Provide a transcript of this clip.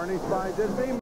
furnished by Disney.